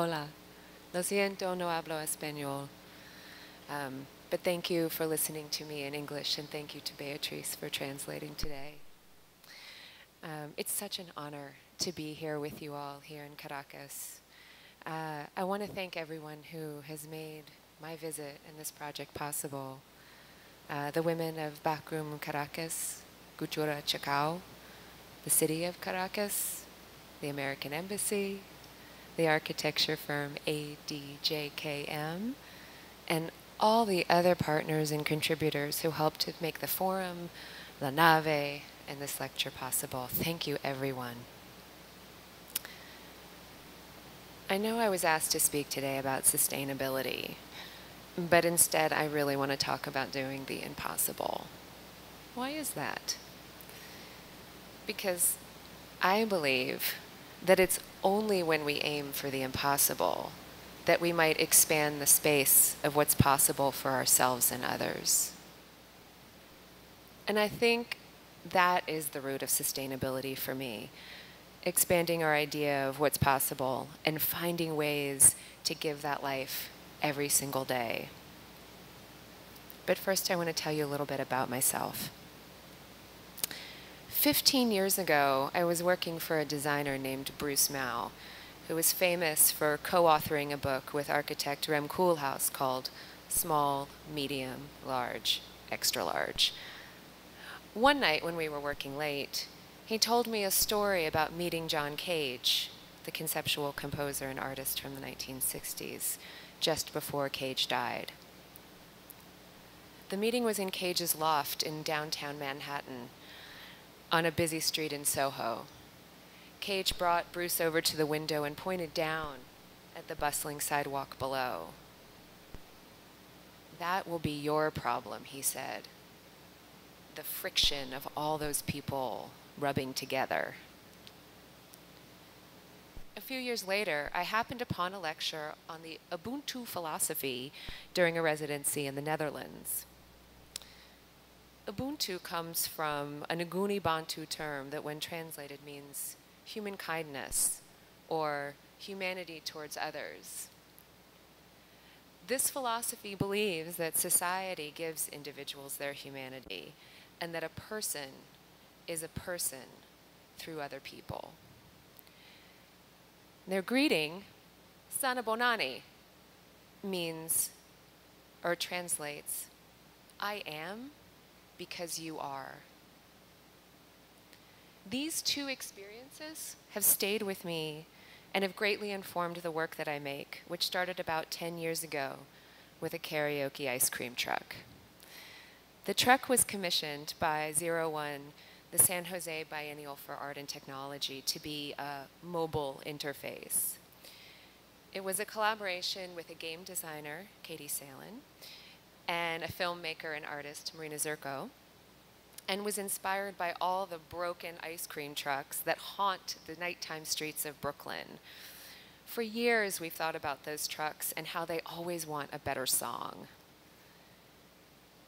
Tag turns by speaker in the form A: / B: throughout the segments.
A: Hola. Lo siento, no hablo español. Um, but thank you for listening to me in English, and thank you to Beatrice for translating today. Um, it's such an honor to be here with you all here in Caracas. Uh, I want to thank everyone who has made my visit and this project possible. Uh, the women of Backroom Caracas, Cultura Chacao, the city of Caracas, the American Embassy, the architecture firm ADJKM, and all the other partners and contributors who helped to make the forum, La Nave, and this lecture possible. Thank you, everyone. I know I was asked to speak today about sustainability, but instead I really want to talk about doing the impossible. Why is that? Because I believe that it's only when we aim for the impossible that we might expand the space of what's possible for ourselves and others. And I think that is the root of sustainability for me expanding our idea of what's possible and finding ways to give that life every single day. But first, I want to tell you a little bit about myself. 15 years ago, I was working for a designer named Bruce Mau, who was famous for co authoring a book with architect Rem Koolhaas called Small, Medium, Large, Extra Large. One night when we were working late, he told me a story about meeting John Cage, the conceptual composer and artist from the 1960s, just before Cage died. The meeting was in Cage's loft in downtown Manhattan, on a busy street in Soho. Cage brought Bruce over to the window and pointed down at the bustling sidewalk below. That will be your problem, he said. The friction of all those people rubbing together. A few years later, I happened upon a lecture on the Ubuntu philosophy during a residency in the Netherlands. Ubuntu comes from a Nguni Bantu term that, when translated, means human kindness or humanity towards others. This philosophy believes that society gives individuals their humanity and that a person is a person through other people. Their greeting, Sana Bonani, means or translates, I am because you are. These two experiences have stayed with me and have greatly informed the work that I make, which started about 10 years ago with a karaoke ice cream truck. The truck was commissioned by Zero One the San Jose Biennial for Art and Technology to be a mobile interface. It was a collaboration with a game designer, Katie Salen, and a filmmaker and artist, Marina Zurkow, and was inspired by all the broken ice cream trucks that haunt the nighttime streets of Brooklyn. For years, we've thought about those trucks and how they always want a better song.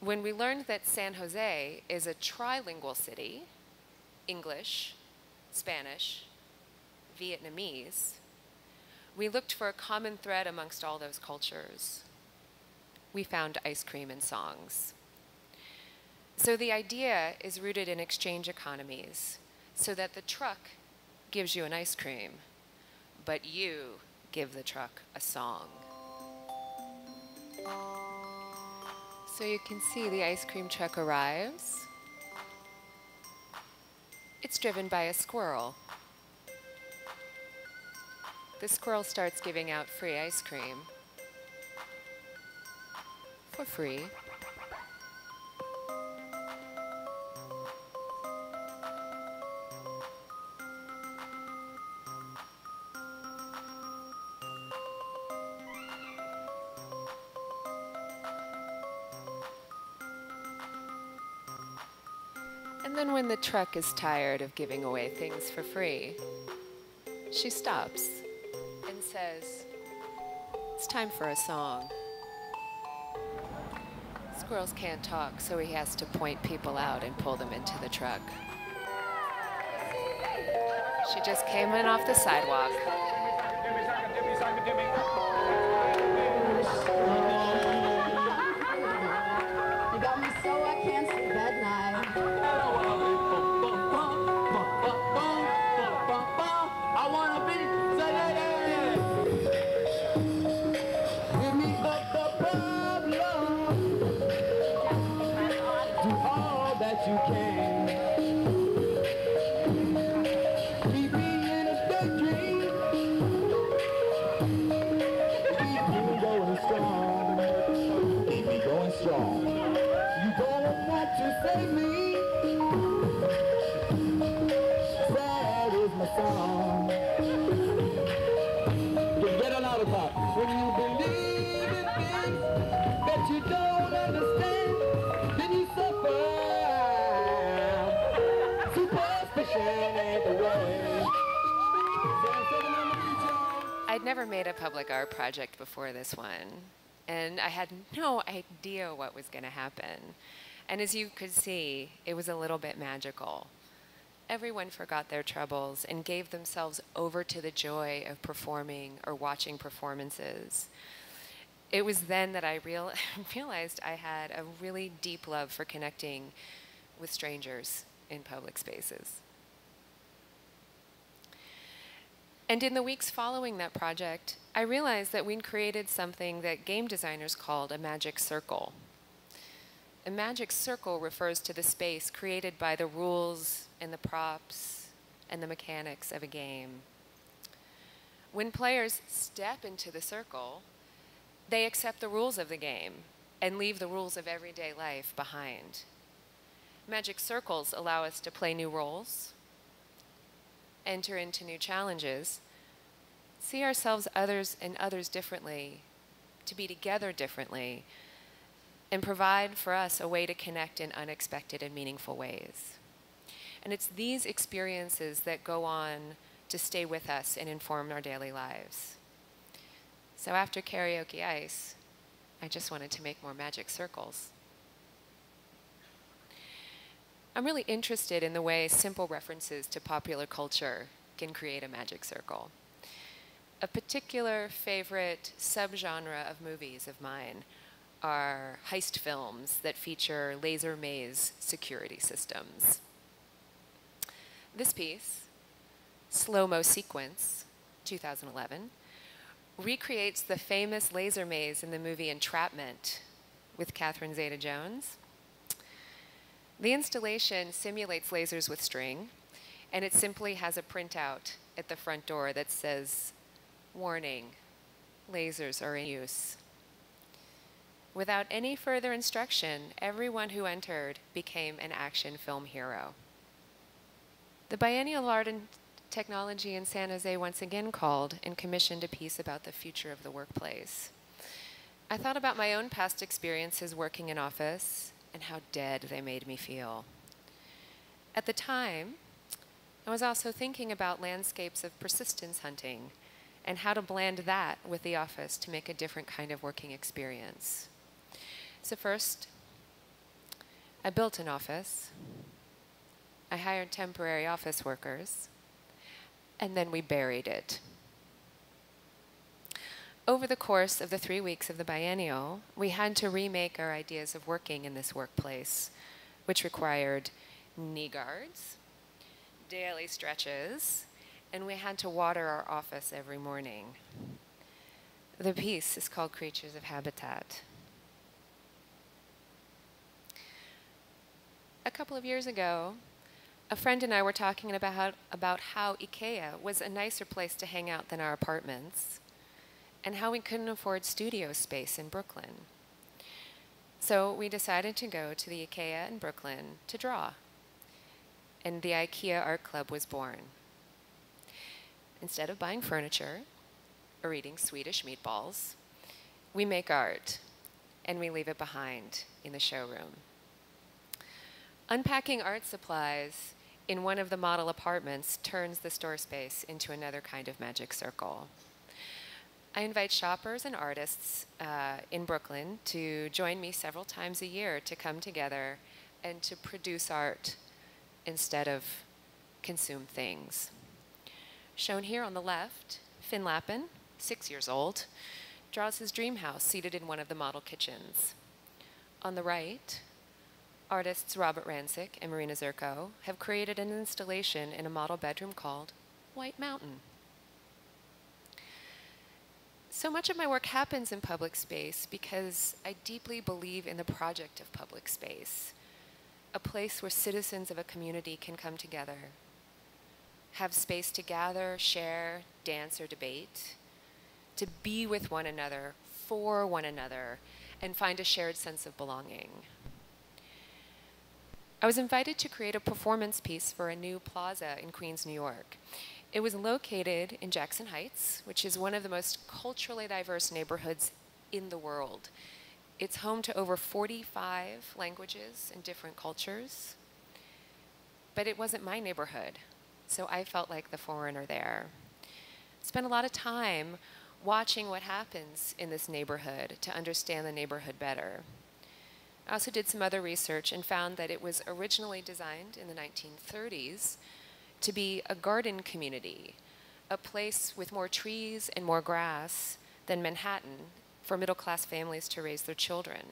A: When we learned that San Jose is a trilingual city, English, Spanish, Vietnamese, we looked for a common thread amongst all those cultures. We found ice cream and songs. So the idea is rooted in exchange economies, so that the truck gives you an ice cream, but you give the truck a song. So you can see the ice cream truck arrives. It's driven by a squirrel. The squirrel starts giving out free ice cream for free. And then when the truck is tired of giving away things for free, she stops and says, It's time for a song. Squirrels can't talk, so he has to point people out and pull them into the truck. She just came in off the sidewalk. Before this one, and I had no idea what was going to happen. And as you could see, it was a little bit magical. Everyone forgot their troubles and gave themselves over to the joy of performing or watching performances. It was then that I real realized I had a really deep love for connecting with strangers in public spaces. And in the weeks following that project, I realized that we'd created something that game designers called a magic circle. A magic circle refers to the space created by the rules and the props and the mechanics of a game. When players step into the circle, they accept the rules of the game and leave the rules of everyday life behind. Magic circles allow us to play new roles, enter into new challenges, see ourselves others and others differently, to be together differently, and provide for us a way to connect in unexpected and meaningful ways. And it's these experiences that go on to stay with us and inform our daily lives. So after Karaoke Ice, I just wanted to make more magic circles. I'm really interested in the way simple references to popular culture can create a magic circle. A particular favorite subgenre of movies of mine are heist films that feature laser maze security systems. This piece, Slow Mo Sequence, 2011, recreates the famous laser maze in the movie Entrapment with Catherine Zeta Jones. The installation simulates lasers with string, and it simply has a printout at the front door that says, warning, lasers are in use. Without any further instruction, everyone who entered became an action film hero. The Biennial Art and Technology in San Jose once again called and commissioned a piece about the future of the workplace. I thought about my own past experiences working in office and how dead they made me feel. At the time, I was also thinking about landscapes of persistence hunting and how to blend that with the office to make a different kind of working experience. So first, I built an office. I hired temporary office workers, and then we buried it. Over the course of the three weeks of the biennial, we had to remake our ideas of working in this workplace, which required knee guards, daily stretches, and we had to water our office every morning. The piece is called Creatures of Habitat. A couple of years ago, a friend and I were talking about how, about how IKEA was a nicer place to hang out than our apartments and how we couldn't afford studio space in Brooklyn. So we decided to go to the IKEA in Brooklyn to draw. And the IKEA Art Club was born. Instead of buying furniture or eating Swedish meatballs, we make art and we leave it behind in the showroom. Unpacking art supplies in one of the model apartments turns the store space into another kind of magic circle. I invite shoppers and artists uh, in Brooklyn to join me several times a year to come together and to produce art instead of consume things. Shown here on the left, Finn Lappin six years old, draws his dream house seated in one of the model kitchens. On the right, artists Robert Rancic and Marina Zurkow have created an installation in a model bedroom called White Mountain. So much of my work happens in public space because I deeply believe in the project of public space, a place where citizens of a community can come together, have space to gather, share, dance, or debate, to be with one another, for one another, and find a shared sense of belonging. I was invited to create a performance piece for a new plaza in Queens, New York. It was located in Jackson Heights, which is one of the most culturally diverse neighborhoods in the world. It's home to over 45 languages and different cultures. But it wasn't my neighborhood, so I felt like the foreigner there. Spent a lot of time watching what happens in this neighborhood to understand the neighborhood better. I also did some other research and found that it was originally designed in the 1930s to be a garden community, a place with more trees and more grass than Manhattan for middle class families to raise their children.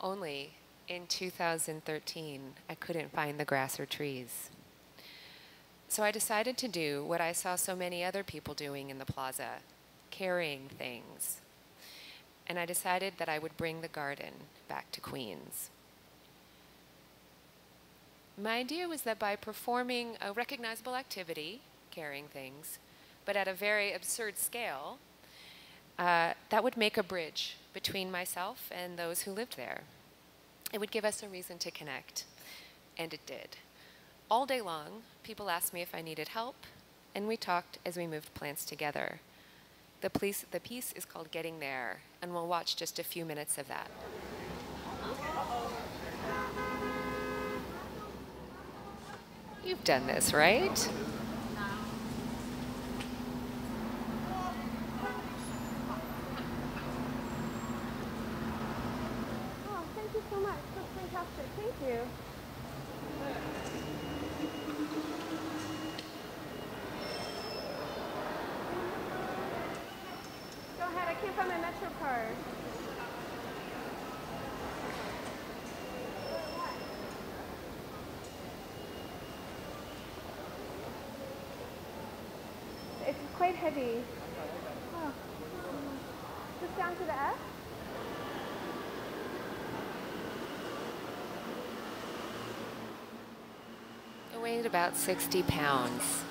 A: Only in 2013, I couldn't find the grass or trees. So I decided to do what I saw so many other people doing in the plaza, carrying things. And I decided that I would bring the garden back to Queens. My idea was that by performing a recognizable activity, carrying things, but at a very absurd scale, uh, that would make a bridge between myself and those who lived there. It would give us a reason to connect, and it did. All day long, people asked me if I needed help, and we talked as we moved plants together. The, piece, the piece is called Getting There, and we'll watch just a few minutes of that. You've done this, right?
B: Oh, thank you so much. That's fantastic. Thank you. Go ahead. I can't find my Metro card. Quite heavy. Oh. Just down to the F?
A: It weighed about 60 pounds.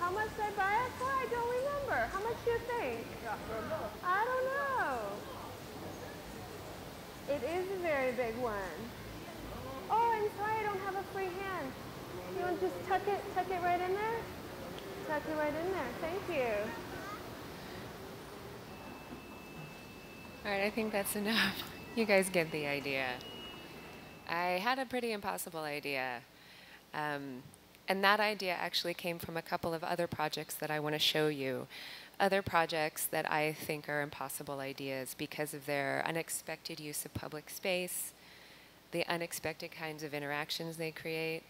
B: How much did I buy it for? I don't remember. How much do you think? I don't know. It is a very big one. Oh, I'm sorry I don't have a free hand. You want to just tuck it, tuck it right in there? Tuck it right in there. Thank you.
A: All right, I think that's enough. You guys get the idea. I had a pretty impossible idea. Um, and that idea actually came from a couple of other projects that I want to show you. Other projects that I think are impossible ideas because of their unexpected use of public space, the unexpected kinds of interactions they create,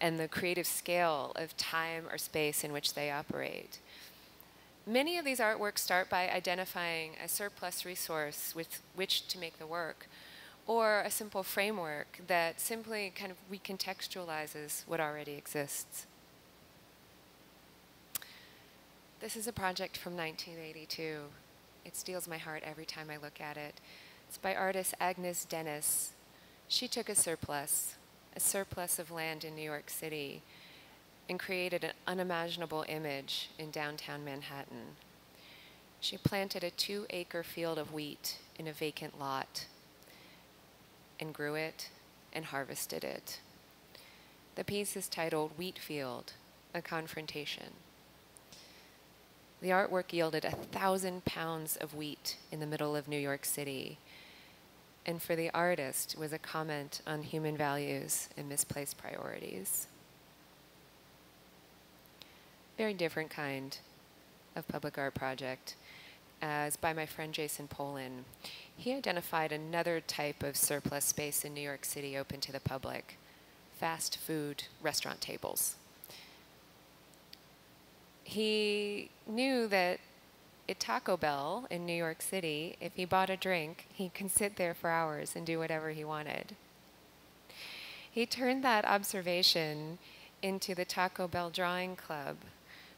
A: and the creative scale of time or space in which they operate. Many of these artworks start by identifying a surplus resource with which to make the work, or a simple framework that simply kind of recontextualizes what already exists. This is a project from 1982. It steals my heart every time I look at it. It's by artist Agnes Denes. She took a surplus, a surplus of land in New York City, and created an unimaginable image in downtown Manhattan. She planted a two acre field of wheat in a vacant lot and grew it and harvested it. The piece is titled Wheat Field, a confrontation. The artwork yielded a thousand pounds of wheat in the middle of New York City. And for the artist was a comment on human values and misplaced priorities. Very different kind of public art project as by my friend Jason Polan. He identified another type of surplus space in New York City open to the public, fast food restaurant tables he knew that at Taco Bell in New York City, if he bought a drink, he could sit there for hours and do whatever he wanted. He turned that observation into the Taco Bell Drawing Club,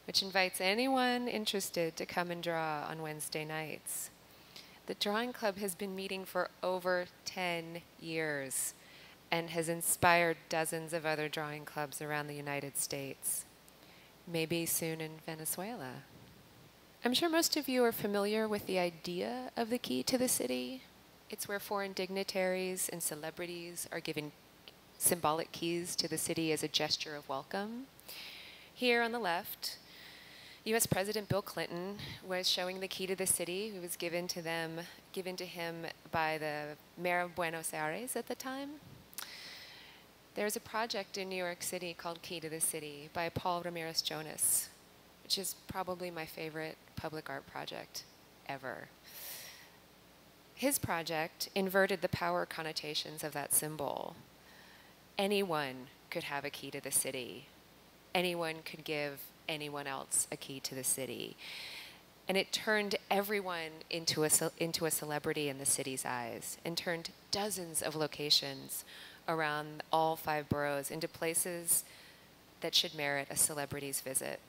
A: which invites anyone interested to come and draw on Wednesday nights. The Drawing Club has been meeting for over 10 years and has inspired dozens of other drawing clubs around the United States maybe soon in Venezuela. I'm sure most of you are familiar with the idea of the key to the city. It's where foreign dignitaries and celebrities are given symbolic keys to the city as a gesture of welcome. Here on the left, US President Bill Clinton was showing the key to the city. It was given to them, given to him by the mayor of Buenos Aires at the time. There's a project in New York City called Key to the City by Paul Ramirez Jonas, which is probably my favorite public art project ever. His project inverted the power connotations of that symbol. Anyone could have a key to the city. Anyone could give anyone else a key to the city. And it turned everyone into a, into a celebrity in the city's eyes and turned dozens of locations around all five boroughs into places that should merit a celebrity's visit.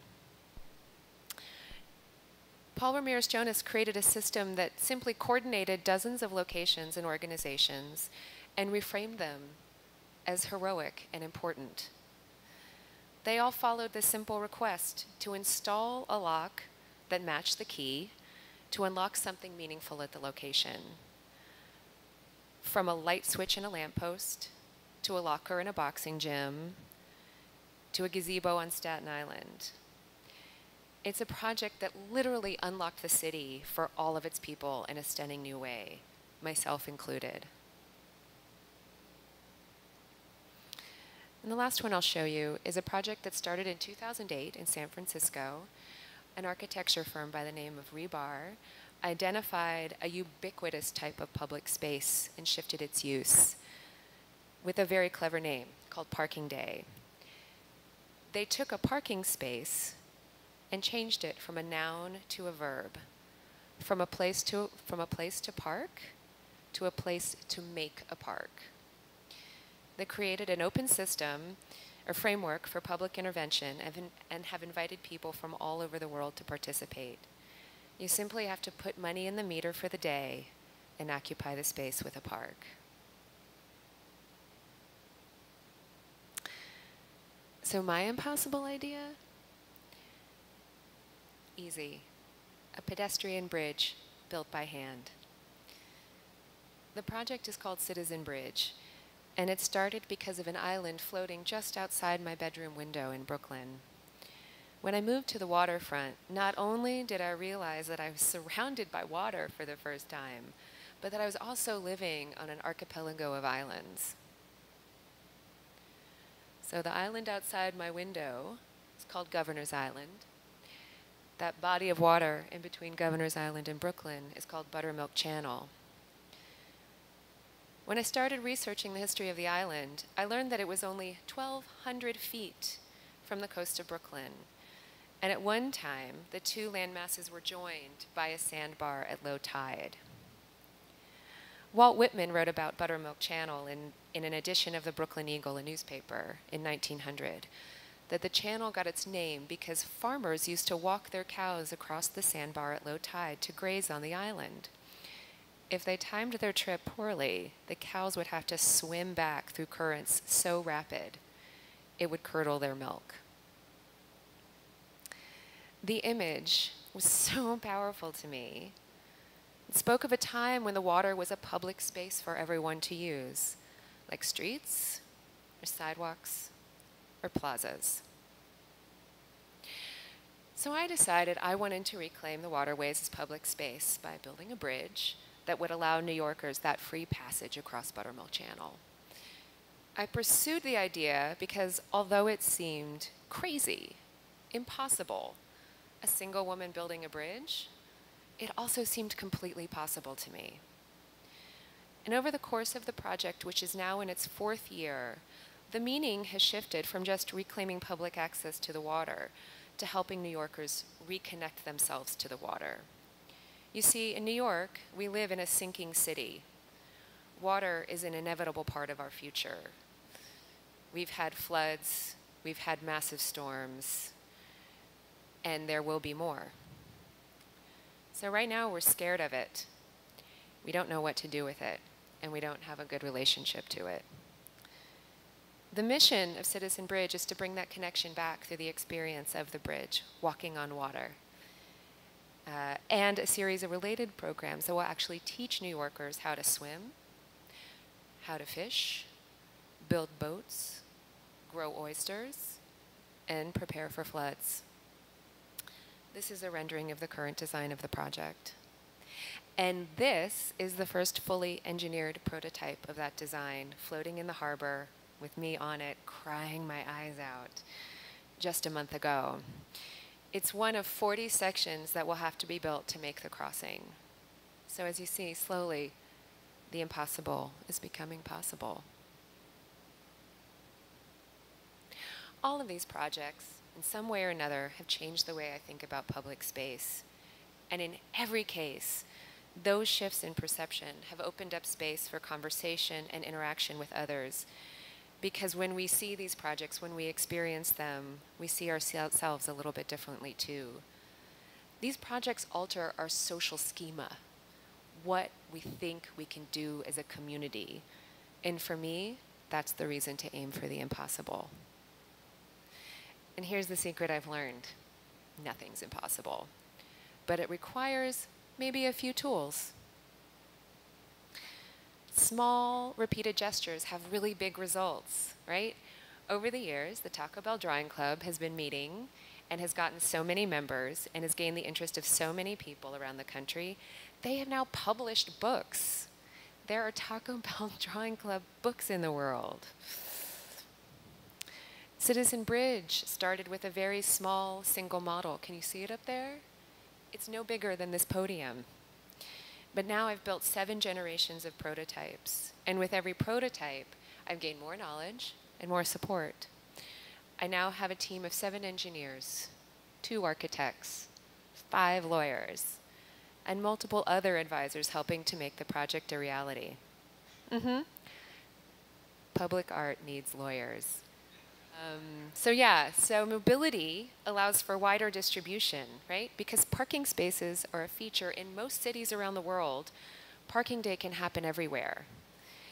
A: Paul Ramirez Jonas created a system that simply coordinated dozens of locations and organizations and reframed them as heroic and important. They all followed the simple request to install a lock that matched the key to unlock something meaningful at the location. From a light switch in a lamppost to a locker in a boxing gym, to a gazebo on Staten Island. It's a project that literally unlocked the city for all of its people in a stunning new way, myself included. And the last one I'll show you is a project that started in 2008 in San Francisco. An architecture firm by the name of Rebar identified a ubiquitous type of public space and shifted its use with a very clever name called Parking Day. They took a parking space and changed it from a noun to a verb, from a place to, from a place to park to a place to make a park. They created an open system or framework for public intervention and, and have invited people from all over the world to participate. You simply have to put money in the meter for the day and occupy the space with a park. So my impossible idea? Easy. A pedestrian bridge built by hand. The project is called Citizen Bridge, and it started because of an island floating just outside my bedroom window in Brooklyn. When I moved to the waterfront, not only did I realize that I was surrounded by water for the first time, but that I was also living on an archipelago of islands. So the island outside my window is called Governor's Island. That body of water in between Governor's Island and Brooklyn is called Buttermilk Channel. When I started researching the history of the island, I learned that it was only 1,200 feet from the coast of Brooklyn. And at one time, the two landmasses were joined by a sandbar at low tide. Walt Whitman wrote about Buttermilk Channel in, in an edition of the Brooklyn Eagle, a newspaper, in 1900, that the channel got its name because farmers used to walk their cows across the sandbar at low tide to graze on the island. If they timed their trip poorly, the cows would have to swim back through currents so rapid it would curdle their milk. The image was so powerful to me spoke of a time when the water was a public space for everyone to use, like streets, or sidewalks, or plazas. So I decided I wanted to reclaim the waterways as public space by building a bridge that would allow New Yorkers that free passage across Buttermilk Channel. I pursued the idea because although it seemed crazy, impossible, a single woman building a bridge, it also seemed completely possible to me. And over the course of the project, which is now in its fourth year, the meaning has shifted from just reclaiming public access to the water to helping New Yorkers reconnect themselves to the water. You see, in New York, we live in a sinking city. Water is an inevitable part of our future. We've had floods, we've had massive storms, and there will be more. So right now we're scared of it. We don't know what to do with it, and we don't have a good relationship to it. The mission of Citizen Bridge is to bring that connection back through the experience of the bridge, walking on water, uh, and a series of related programs that will actually teach New Yorkers how to swim, how to fish, build boats, grow oysters, and prepare for floods. This is a rendering of the current design of the project. And this is the first fully engineered prototype of that design, floating in the harbor with me on it, crying my eyes out just a month ago. It's one of 40 sections that will have to be built to make the crossing. So as you see, slowly, the impossible is becoming possible. All of these projects in some way or another, have changed the way I think about public space. And in every case, those shifts in perception have opened up space for conversation and interaction with others. Because when we see these projects, when we experience them, we see ourselves a little bit differently too. These projects alter our social schema, what we think we can do as a community. And for me, that's the reason to aim for the impossible. And here's the secret I've learned nothing's impossible, but it requires maybe a few tools. Small, repeated gestures have really big results, right? Over the years, the Taco Bell Drawing Club has been meeting and has gotten so many members and has gained the interest of so many people around the country. They have now published books. There are Taco Bell Drawing Club books in the world. Citizen Bridge started with a very small single model. Can you see it up there? It's no bigger than this podium. But now I've built seven generations of prototypes. And with every prototype, I've gained more knowledge and more support. I now have a team of seven engineers, two architects, five lawyers, and multiple other advisors helping to make the project a reality. Mm-hmm. Public art needs lawyers. Um, so yeah, so mobility allows for wider distribution, right? Because parking spaces are a feature in most cities around the world. Parking day can happen everywhere.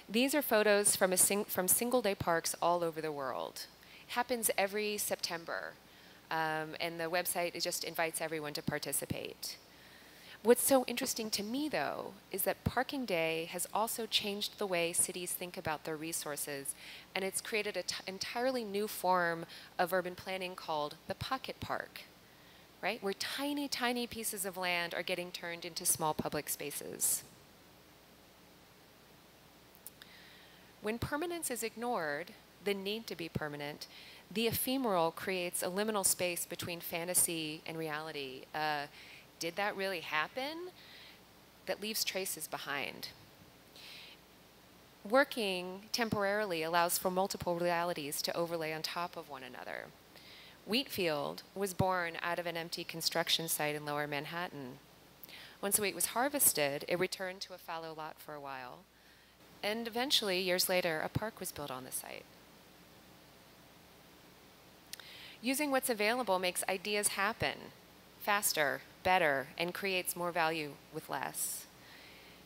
A: These are photos from, sing from single day parks all over the world. It happens every September, um, and the website just invites everyone to participate. What's so interesting to me, though, is that Parking Day has also changed the way cities think about their resources, and it's created an entirely new form of urban planning called the pocket park, right? Where tiny, tiny pieces of land are getting turned into small public spaces. When permanence is ignored, the need to be permanent, the ephemeral creates a liminal space between fantasy and reality. Uh, did that really happen? That leaves traces behind. Working temporarily allows for multiple realities to overlay on top of one another. Wheatfield was born out of an empty construction site in lower Manhattan. Once the wheat was harvested, it returned to a fallow lot for a while, and eventually, years later, a park was built on the site. Using what's available makes ideas happen faster, better, and creates more value with less.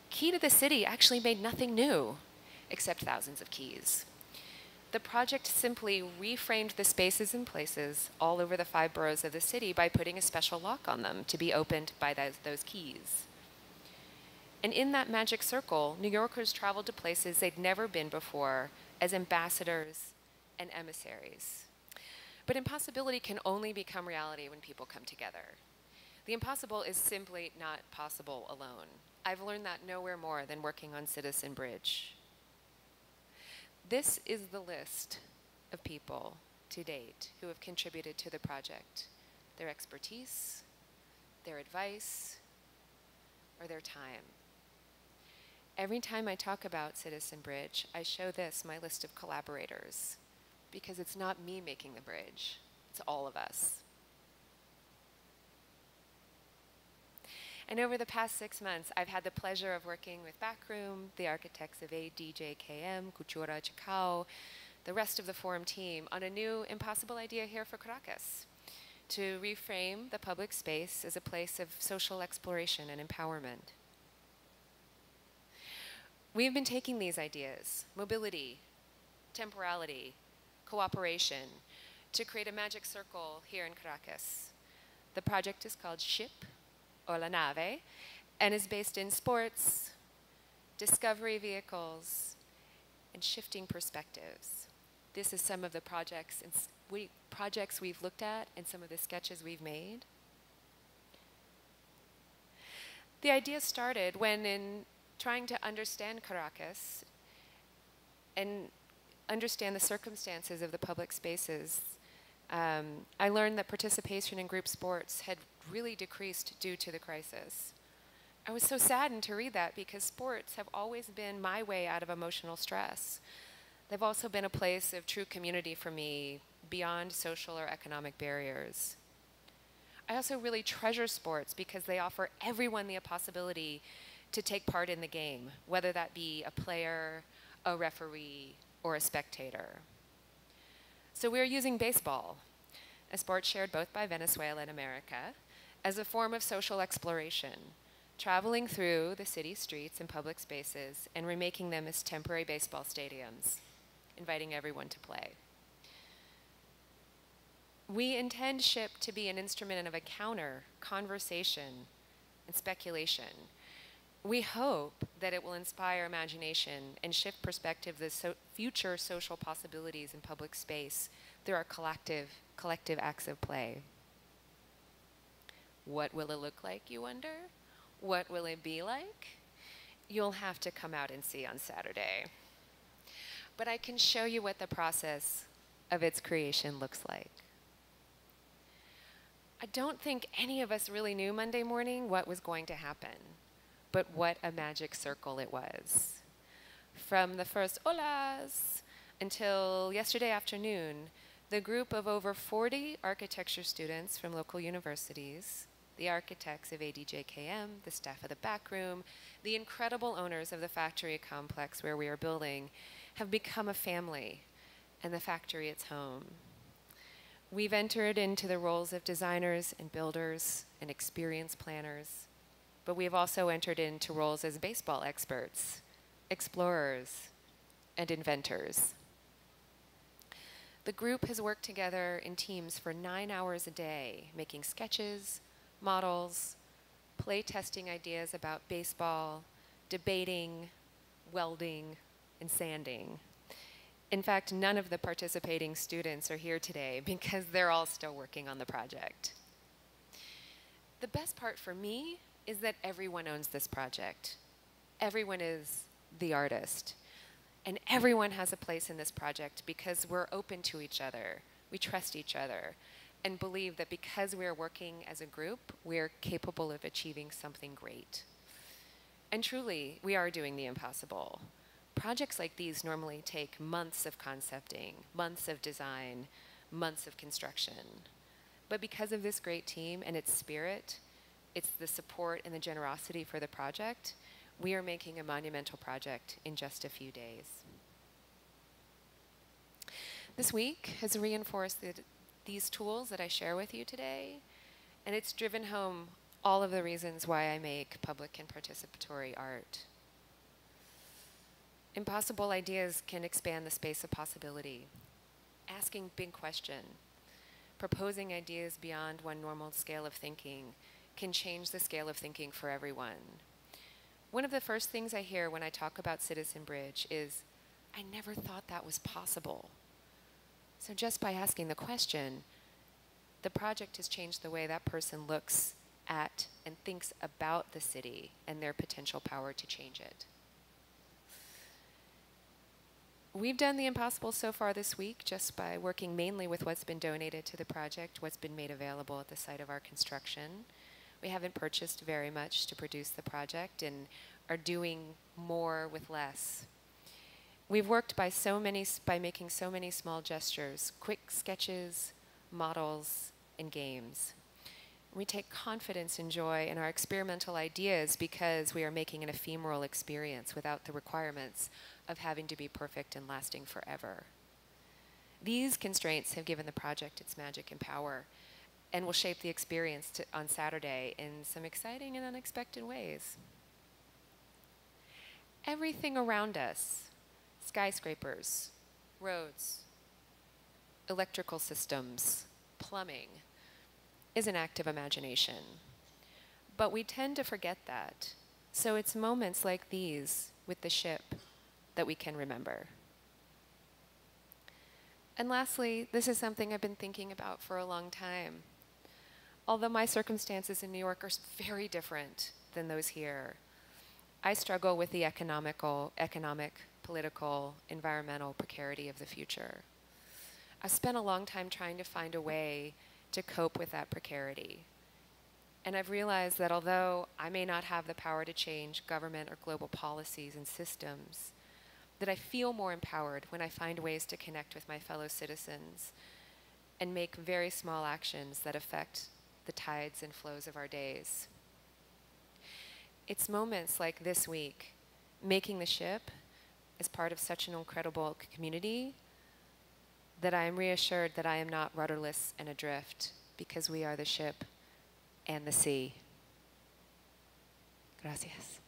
A: Key to the City actually made nothing new, except thousands of keys. The project simply reframed the spaces and places all over the five boroughs of the city by putting a special lock on them to be opened by those, those keys. And in that magic circle, New Yorkers traveled to places they'd never been before as ambassadors and emissaries. But impossibility can only become reality when people come together. The impossible is simply not possible alone. I've learned that nowhere more than working on Citizen Bridge. This is the list of people to date who have contributed to the project their expertise, their advice, or their time. Every time I talk about Citizen Bridge, I show this, my list of collaborators, because it's not me making the bridge, it's all of us. And over the past six months, I've had the pleasure of working with Backroom, the architects of ADJKM, Cultura Chacao, the rest of the forum team on a new impossible idea here for Caracas to reframe the public space as a place of social exploration and empowerment. We've been taking these ideas, mobility, temporality, cooperation, to create a magic circle here in Caracas. The project is called SHIP, or La Nave, and is based in sports, discovery vehicles, and shifting perspectives. This is some of the projects, and we, projects we've looked at and some of the sketches we've made. The idea started when in trying to understand Caracas and understand the circumstances of the public spaces, um, I learned that participation in group sports had really decreased due to the crisis. I was so saddened to read that because sports have always been my way out of emotional stress. They've also been a place of true community for me beyond social or economic barriers. I also really treasure sports because they offer everyone the possibility to take part in the game, whether that be a player, a referee, or a spectator. So we're using baseball, a sport shared both by Venezuela and America, as a form of social exploration, traveling through the city streets and public spaces and remaking them as temporary baseball stadiums, inviting everyone to play. We intend SHIP to be an instrument of a counter, conversation, and speculation. We hope that it will inspire imagination and shift perspective of so future social possibilities in public space through our collective, collective acts of play. What will it look like, you wonder? What will it be like? You'll have to come out and see on Saturday. But I can show you what the process of its creation looks like. I don't think any of us really knew Monday morning what was going to happen, but what a magic circle it was. From the first holas until yesterday afternoon, the group of over 40 architecture students from local universities the architects of ADJKM, the staff of the back room, the incredible owners of the factory complex where we are building have become a family, and the factory its home. We've entered into the roles of designers and builders and experience planners, but we have also entered into roles as baseball experts, explorers, and inventors. The group has worked together in teams for nine hours a day, making sketches, models, play testing ideas about baseball, debating, welding, and sanding. In fact, none of the participating students are here today because they're all still working on the project. The best part for me is that everyone owns this project. Everyone is the artist. And everyone has a place in this project because we're open to each other. We trust each other and believe that because we're working as a group, we're capable of achieving something great. And truly, we are doing the impossible. Projects like these normally take months of concepting, months of design, months of construction. But because of this great team and its spirit, it's the support and the generosity for the project, we are making a monumental project in just a few days. This week has reinforced the, these tools that I share with you today, and it's driven home all of the reasons why I make public and participatory art. Impossible ideas can expand the space of possibility. Asking big question, proposing ideas beyond one normal scale of thinking can change the scale of thinking for everyone. One of the first things I hear when I talk about Citizen Bridge is, I never thought that was possible. So just by asking the question, the project has changed the way that person looks at and thinks about the city and their potential power to change it. We've done the impossible so far this week just by working mainly with what's been donated to the project, what's been made available at the site of our construction. We haven't purchased very much to produce the project and are doing more with less. We've worked by so many by making so many small gestures, quick sketches, models, and games. We take confidence and joy in our experimental ideas because we are making an ephemeral experience without the requirements of having to be perfect and lasting forever. These constraints have given the project its magic and power and will shape the experience to, on Saturday in some exciting and unexpected ways. Everything around us skyscrapers, roads, electrical systems, plumbing, is an act of imagination. But we tend to forget that. So it's moments like these with the ship that we can remember. And lastly, this is something I've been thinking about for a long time. Although my circumstances in New York are very different than those here, I struggle with the economical, economic political, environmental precarity of the future. I've spent a long time trying to find a way to cope with that precarity. And I've realized that although I may not have the power to change government or global policies and systems, that I feel more empowered when I find ways to connect with my fellow citizens and make very small actions that affect the tides and flows of our days. It's moments like this week, making the ship as part of such an incredible community that I am reassured that I am not rudderless and adrift because we are the ship and the sea. Gracias.